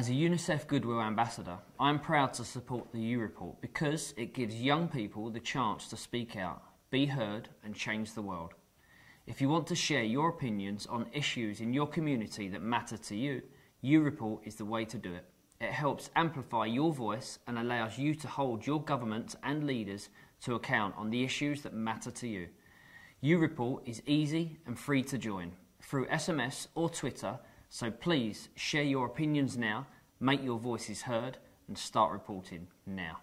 As a UNICEF Goodwill Ambassador, I'm proud to support the U Report because it gives young people the chance to speak out, be heard, and change the world. If you want to share your opinions on issues in your community that matter to you, U Report is the way to do it. It helps amplify your voice and allows you to hold your government and leaders to account on the issues that matter to you. U Report is easy and free to join through SMS or Twitter so please share your opinions now, make your voices heard, and start reporting now.